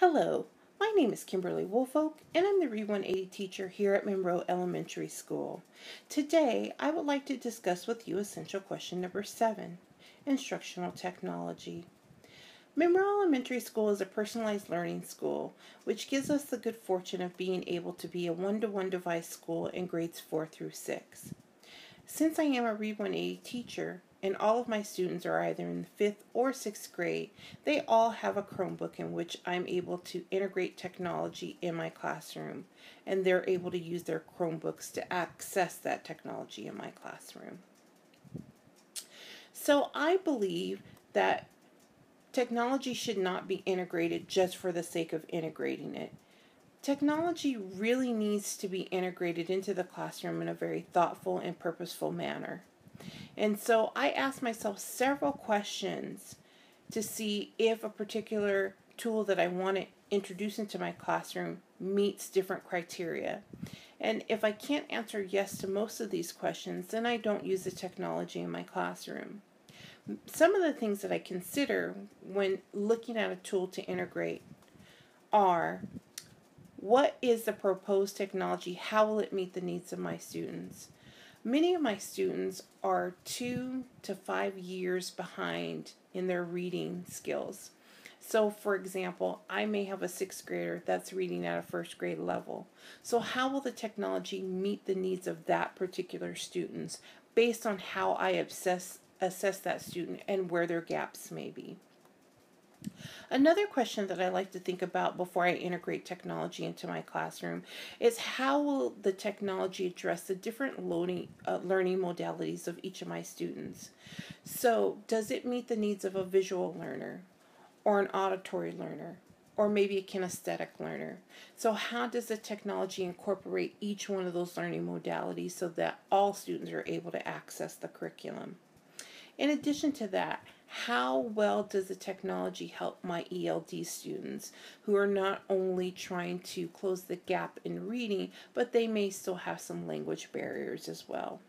Hello, my name is Kimberly Woolfolk, and I'm the Read 180 teacher here at Monroe Elementary School. Today, I would like to discuss with you essential question number seven instructional technology. Monroe Elementary School is a personalized learning school, which gives us the good fortune of being able to be a one to one device school in grades 4 through 6. Since I am a Read 180 teacher, and all of my students are either in the fifth or sixth grade, they all have a Chromebook in which I'm able to integrate technology in my classroom, and they're able to use their Chromebooks to access that technology in my classroom. So I believe that technology should not be integrated just for the sake of integrating it. Technology really needs to be integrated into the classroom in a very thoughtful and purposeful manner. And so I asked myself several questions to see if a particular tool that I want to introduce into my classroom meets different criteria. And if I can't answer yes to most of these questions, then I don't use the technology in my classroom. Some of the things that I consider when looking at a tool to integrate are what is the proposed technology? How will it meet the needs of my students? Many of my students are two to five years behind in their reading skills. So, for example, I may have a sixth grader that's reading at a first grade level. So, how will the technology meet the needs of that particular students based on how I assess, assess that student and where their gaps may be? Another question that I like to think about before I integrate technology into my classroom is how will the technology address the different learning, uh, learning modalities of each of my students? So, does it meet the needs of a visual learner or an auditory learner? Or maybe a kinesthetic learner. So, how does the technology incorporate each one of those learning modalities so that all students are able to access the curriculum? In addition to that, how well does the technology help my ELD students who are not only trying to close the gap in reading, but they may still have some language barriers as well?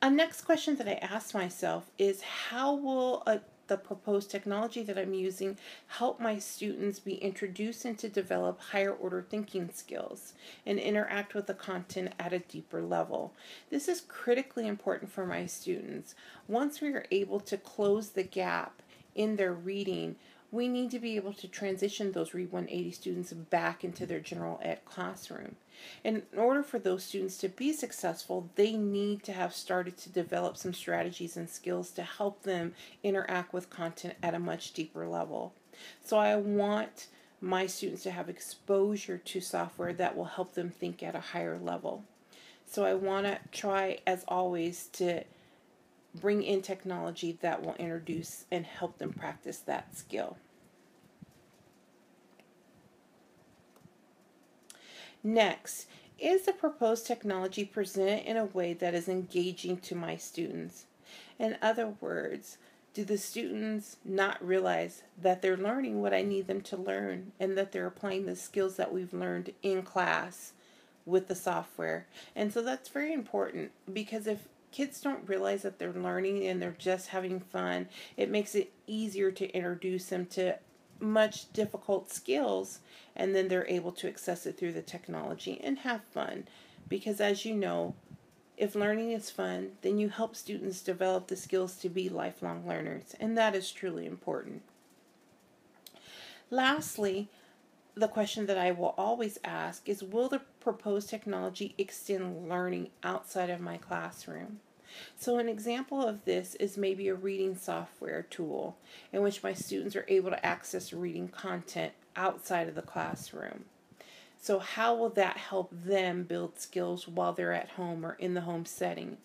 A next question that I ask myself is how will a the proposed technology that I'm using help my students be introduced and to develop higher order thinking skills and interact with the content at a deeper level. This is critically important for my students. Once we are able to close the gap in their reading, we need to be able to transition those Read 180 students back into their general ed classroom. In order for those students to be successful, they need to have started to develop some strategies and skills to help them interact with content at a much deeper level. So I want my students to have exposure to software that will help them think at a higher level. So I want to try, as always, to bring in technology that will introduce and help them practice that skill. Next, is the proposed technology presented in a way that is engaging to my students? In other words, do the students not realize that they're learning what I need them to learn and that they're applying the skills that we've learned in class with the software? And so that's very important because if kids don't realize that they're learning and they're just having fun, it makes it easier to introduce them to much difficult skills and then they're able to access it through the technology and have fun. Because as you know, if learning is fun, then you help students develop the skills to be lifelong learners, and that is truly important. Lastly, the question that I will always ask is Will the proposed technology extend learning outside of my classroom? So, an example of this is maybe a reading software tool in which my students are able to access reading content outside of the classroom. So, how will that help them build skills while they're at home or in the home setting?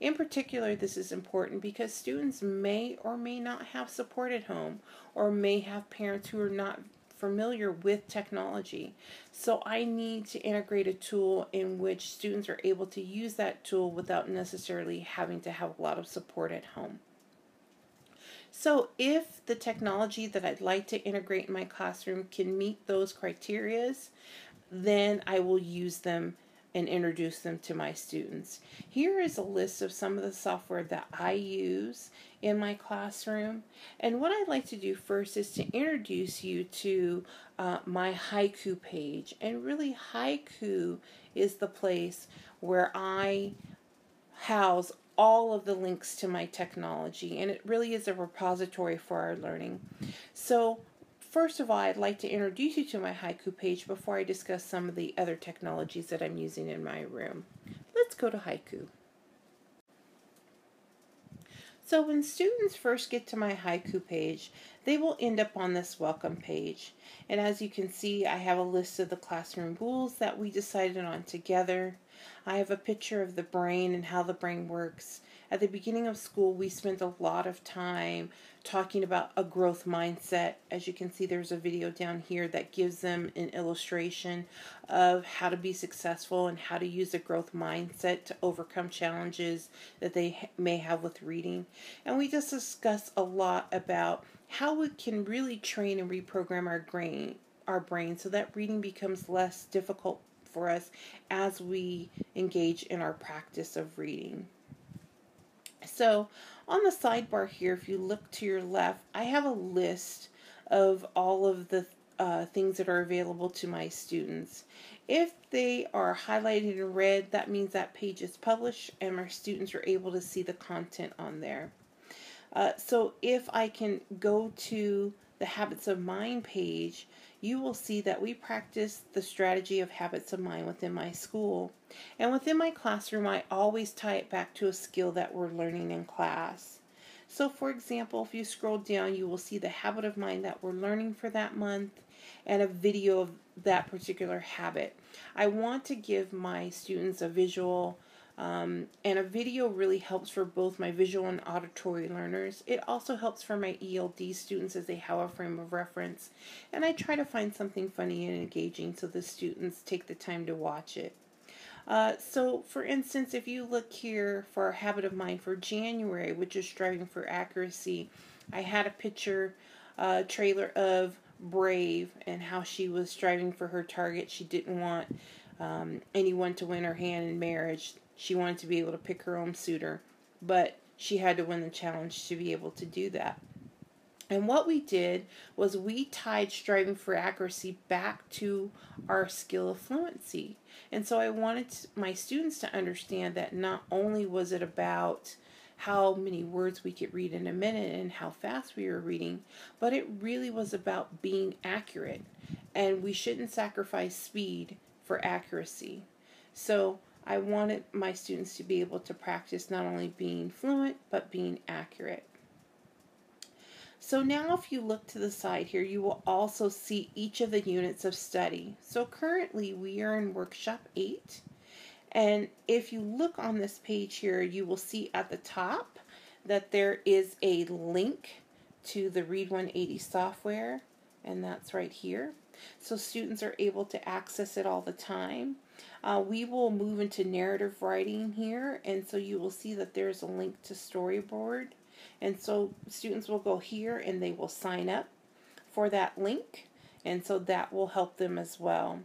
In particular, this is important because students may or may not have support at home or may have parents who are not familiar with technology. So I need to integrate a tool in which students are able to use that tool without necessarily having to have a lot of support at home. So if the technology that I'd like to integrate in my classroom can meet those criterias, then I will use them and introduce them to my students. Here is a list of some of the software that I use in my classroom. And what I'd like to do first is to introduce you to uh, my Haiku page. And really, Haiku is the place where I house all of the links to my technology, and it really is a repository for our learning. So, first of all, I'd like to introduce you to my Haiku page before I discuss some of the other technologies that I'm using in my room. Let's go to Haiku. So when students first get to my haiku page, they will end up on this welcome page. And as you can see, I have a list of the classroom rules that we decided on together. I have a picture of the brain and how the brain works. At the beginning of school, we spent a lot of time talking about a growth mindset. As you can see, there's a video down here that gives them an illustration of how to be successful and how to use a growth mindset to overcome challenges that they may have with reading. And we just discuss a lot about how we can really train and reprogram our brain our brain so that reading becomes less difficult for us as we engage in our practice of reading. So on the sidebar here, if you look to your left, I have a list of all of the uh, things that are available to my students. If they are highlighted in red, that means that page is published and my students are able to see the content on there. Uh, so if I can go to the Habits of Mind page, you will see that we practice the strategy of habits of mind within my school. And within my classroom, I always tie it back to a skill that we're learning in class. So, for example, if you scroll down, you will see the habit of mind that we're learning for that month and a video of that particular habit. I want to give my students a visual um, and a video really helps for both my visual and auditory learners. It also helps for my ELD students as they have a frame of reference. And I try to find something funny and engaging so the students take the time to watch it. Uh, so, for instance, if you look here for a habit of mind for January, which is striving for accuracy, I had a picture uh, trailer of Brave and how she was striving for her target. She didn't want um, anyone to win her hand in marriage. She wanted to be able to pick her own suitor, but she had to win the challenge to be able to do that. And what we did was we tied striving for accuracy back to our skill of fluency. And so I wanted my students to understand that not only was it about how many words we could read in a minute and how fast we were reading, but it really was about being accurate. And we shouldn't sacrifice speed for accuracy. So I wanted my students to be able to practice not only being fluent, but being accurate. So now if you look to the side here, you will also see each of the units of study. So currently we are in workshop 8. And if you look on this page here, you will see at the top that there is a link to the Read 180 software, and that's right here. So students are able to access it all the time. Uh, we will move into narrative writing here, and so you will see that there's a link to Storybird. And so students will go here and they will sign up for that link, and so that will help them as well.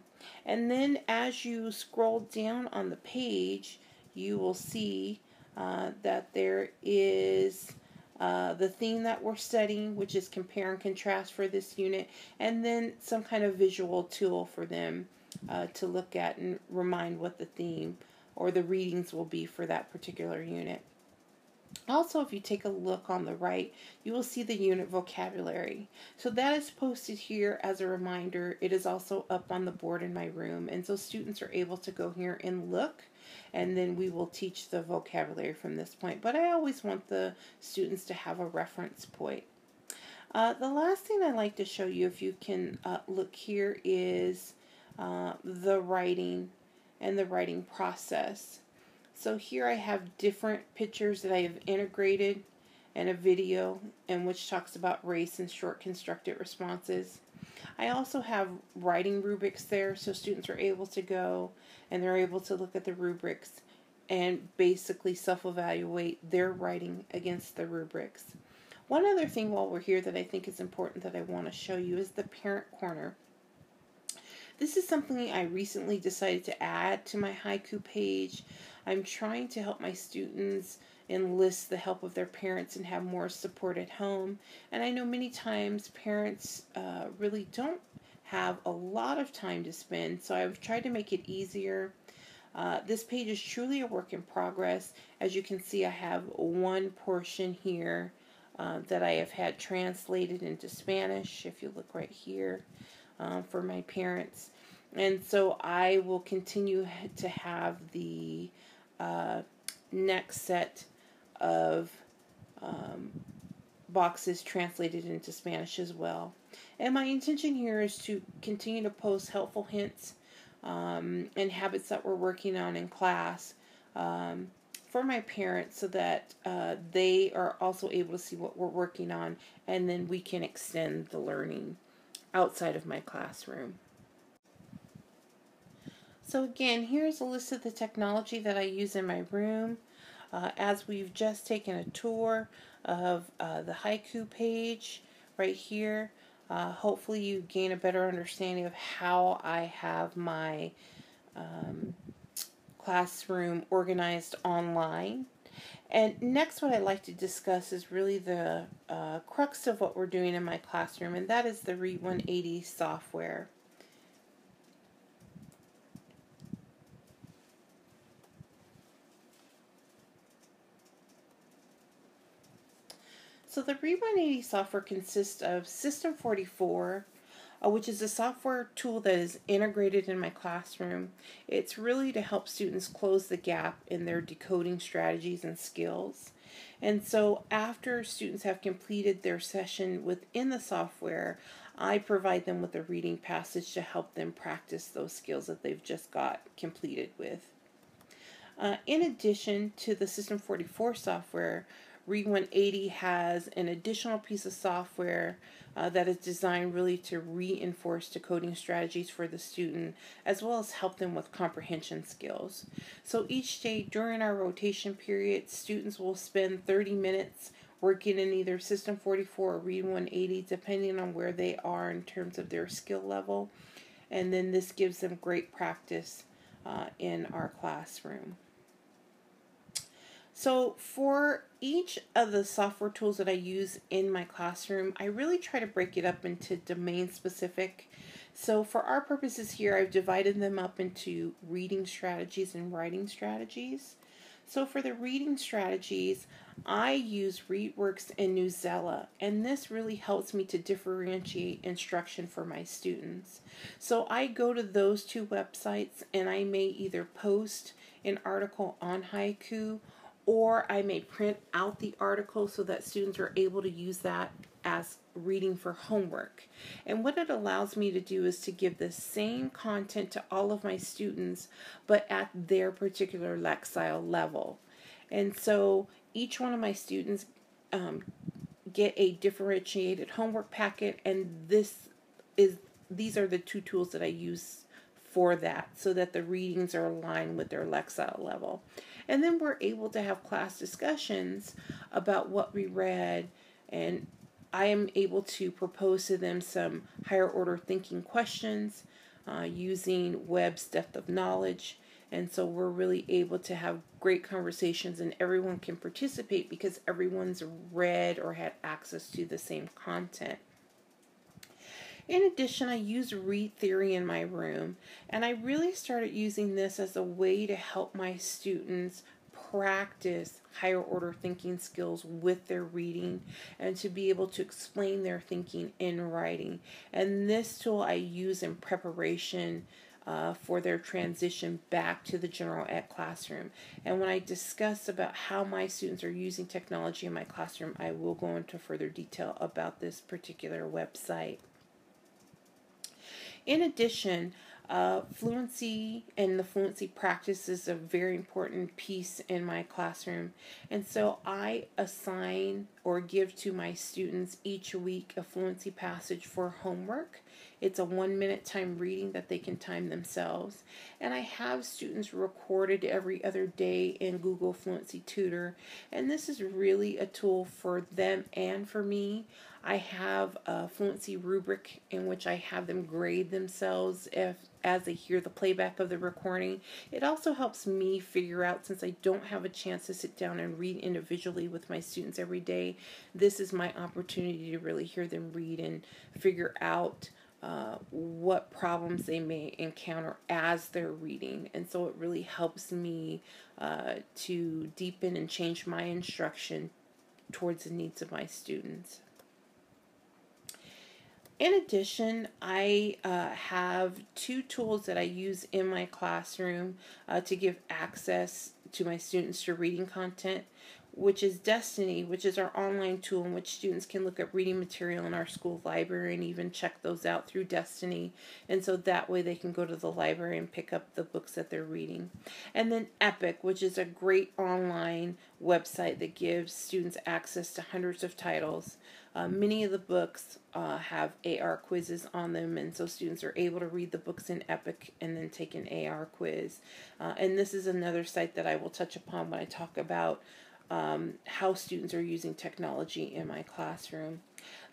And then as you scroll down on the page, you will see uh, that there is uh, the theme that we're studying, which is compare and contrast for this unit, and then some kind of visual tool for them uh, to look at and remind what the theme or the readings will be for that particular unit. Also, if you take a look on the right, you will see the unit vocabulary. So that is posted here as a reminder. It is also up on the board in my room, and so students are able to go here and look, and then we will teach the vocabulary from this point. But I always want the students to have a reference point. Uh, the last thing I'd like to show you, if you can uh, look here, is uh, the writing and the writing process. So here I have different pictures that I have integrated and a video in which talks about race and short constructed responses. I also have writing rubrics there so students are able to go and they're able to look at the rubrics and basically self-evaluate their writing against the rubrics. One other thing while we're here that I think is important that I want to show you is the parent corner. This is something I recently decided to add to my haiku page. I'm trying to help my students enlist the help of their parents and have more support at home. And I know many times parents uh, really don't have a lot of time to spend, so I've tried to make it easier. Uh, this page is truly a work in progress. As you can see, I have one portion here uh, that I have had translated into Spanish, if you look right here, uh, for my parents. And so I will continue to have the uh, next set of um, boxes translated into Spanish as well. And my intention here is to continue to post helpful hints um, and habits that we're working on in class um, for my parents so that uh, they are also able to see what we're working on and then we can extend the learning outside of my classroom. So again, here's a list of the technology that I use in my room. Uh, as we've just taken a tour of uh, the haiku page right here, uh, hopefully you gain a better understanding of how I have my um, classroom organized online. And next, what I'd like to discuss is really the uh, crux of what we're doing in my classroom, and that is the Read 180 software. So the Read 180 software consists of System 44, uh, which is a software tool that is integrated in my classroom. It's really to help students close the gap in their decoding strategies and skills. And so after students have completed their session within the software, I provide them with a reading passage to help them practice those skills that they've just got completed with. Uh, in addition to the System 44 software, Read 180 has an additional piece of software uh, that is designed really to reinforce decoding strategies for the student as well as help them with comprehension skills. So each day during our rotation period, students will spend 30 minutes working in either System 44 or Read 180 depending on where they are in terms of their skill level. And then this gives them great practice uh, in our classroom. So for each of the software tools that I use in my classroom, I really try to break it up into domain specific. So for our purposes here, I've divided them up into reading strategies and writing strategies. So for the reading strategies, I use ReadWorks and Newsela, and this really helps me to differentiate instruction for my students. So I go to those two websites and I may either post an article on haiku or I may print out the article so that students are able to use that as reading for homework. And what it allows me to do is to give the same content to all of my students, but at their particular Lexile level. And so each one of my students um, get a differentiated homework packet, and this is these are the two tools that I use for that so that the readings are aligned with their Lexile level. And then we're able to have class discussions about what we read, and I am able to propose to them some higher order thinking questions uh, using Webb's depth of knowledge. And so we're really able to have great conversations, and everyone can participate because everyone's read or had access to the same content. In addition, I use read theory in my room, and I really started using this as a way to help my students practice higher order thinking skills with their reading and to be able to explain their thinking in writing. And this tool I use in preparation uh, for their transition back to the general ed classroom. And when I discuss about how my students are using technology in my classroom, I will go into further detail about this particular website. In addition, uh, fluency and the fluency practice is a very important piece in my classroom. And so I assign or give to my students each week a fluency passage for homework. It's a one minute time reading that they can time themselves. And I have students recorded every other day in Google Fluency Tutor. And this is really a tool for them and for me. I have a fluency rubric in which I have them grade themselves if as they hear the playback of the recording. It also helps me figure out since I don't have a chance to sit down and read individually with my students every day, this is my opportunity to really hear them read and figure out uh, what problems they may encounter as they're reading. And so it really helps me uh, to deepen and change my instruction towards the needs of my students. In addition, I uh, have two tools that I use in my classroom uh, to give access to my students to reading content which is Destiny, which is our online tool in which students can look up reading material in our school library and even check those out through Destiny. And so that way they can go to the library and pick up the books that they're reading. And then Epic, which is a great online website that gives students access to hundreds of titles. Uh, many of the books uh, have AR quizzes on them, and so students are able to read the books in Epic and then take an AR quiz. Uh, and this is another site that I will touch upon when I talk about um, how students are using technology in my classroom.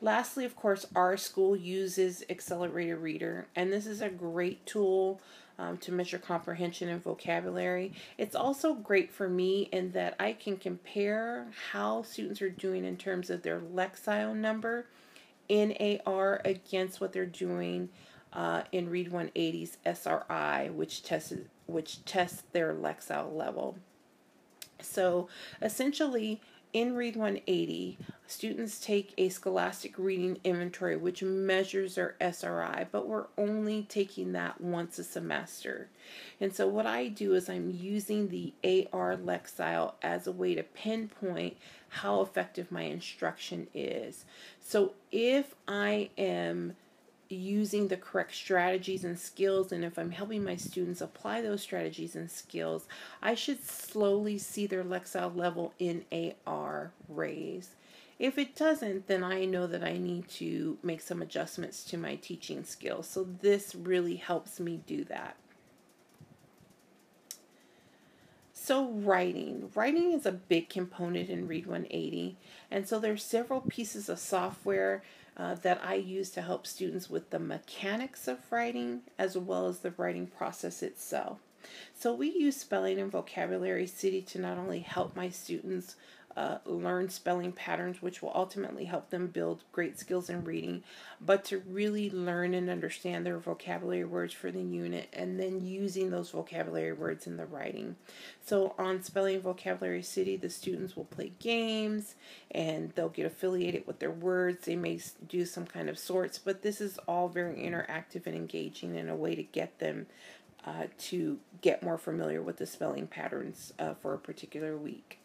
Lastly, of course, our school uses Accelerated Reader, and this is a great tool um, to measure comprehension and vocabulary. It's also great for me in that I can compare how students are doing in terms of their Lexile number in AR against what they're doing uh, in Read 180's SRI, which tests which tests their Lexile level. So essentially, in Read 180, students take a scholastic reading inventory which measures their SRI, but we're only taking that once a semester. And so what I do is I'm using the AR Lexile as a way to pinpoint how effective my instruction is. So if I am using the correct strategies and skills and if I'm helping my students apply those strategies and skills, I should slowly see their Lexile level in AR raise. If it doesn't, then I know that I need to make some adjustments to my teaching skills. So this really helps me do that. So writing, writing is a big component in Read 180, and so there's several pieces of software uh, that I use to help students with the mechanics of writing as well as the writing process itself. So we use Spelling and Vocabulary City to not only help my students uh, learn spelling patterns, which will ultimately help them build great skills in reading, but to really learn and understand their vocabulary words for the unit and then using those vocabulary words in the writing. So on Spelling Vocabulary City, the students will play games and they'll get affiliated with their words. They may do some kind of sorts, but this is all very interactive and engaging in a way to get them uh, to get more familiar with the spelling patterns uh, for a particular week.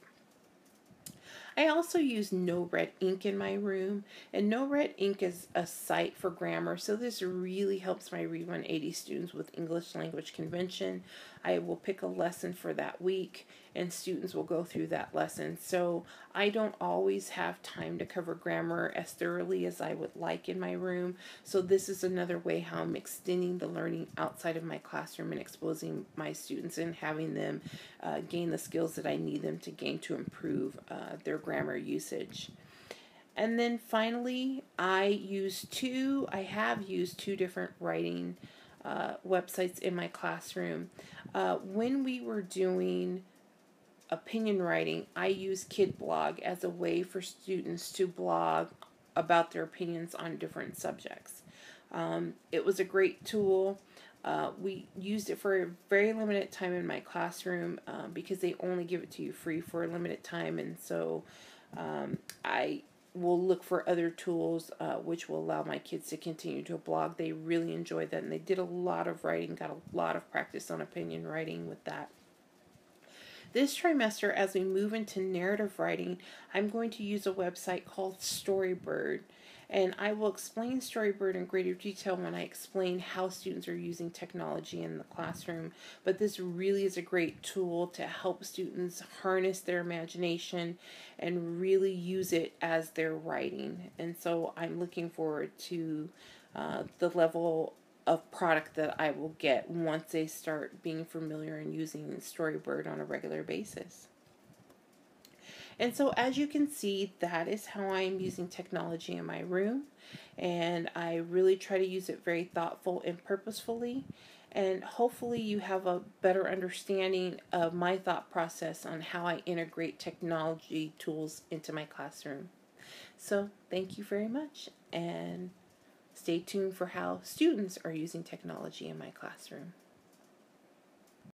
I also use No Red Ink in my room, and No Red Ink is a site for grammar, so this really helps my Read 180 students with English language convention. I will pick a lesson for that week, and students will go through that lesson. So I don't always have time to cover grammar as thoroughly as I would like in my room. So this is another way how I'm extending the learning outside of my classroom and exposing my students and having them uh, gain the skills that I need them to gain to improve uh, their grammar usage. And then finally, I use two, I have used two different writing uh, websites in my classroom. Uh, when we were doing opinion writing, I use KidBlog as a way for students to blog about their opinions on different subjects. Um, it was a great tool. Uh, we used it for a very limited time in my classroom um, because they only give it to you free for a limited time, and so um, I will look for other tools uh, which will allow my kids to continue to blog. They really enjoyed that, and they did a lot of writing, got a lot of practice on opinion writing with that. This trimester, as we move into narrative writing, I'm going to use a website called Storybird. And I will explain Storybird in greater detail when I explain how students are using technology in the classroom. But this really is a great tool to help students harness their imagination and really use it as they're writing. And so I'm looking forward to uh, the level of product that I will get once they start being familiar and using Storybird on a regular basis. And so as you can see, that is how I'm using technology in my room. And I really try to use it very thoughtful and purposefully. And hopefully you have a better understanding of my thought process on how I integrate technology tools into my classroom. So thank you very much and stay tuned for how students are using technology in my classroom.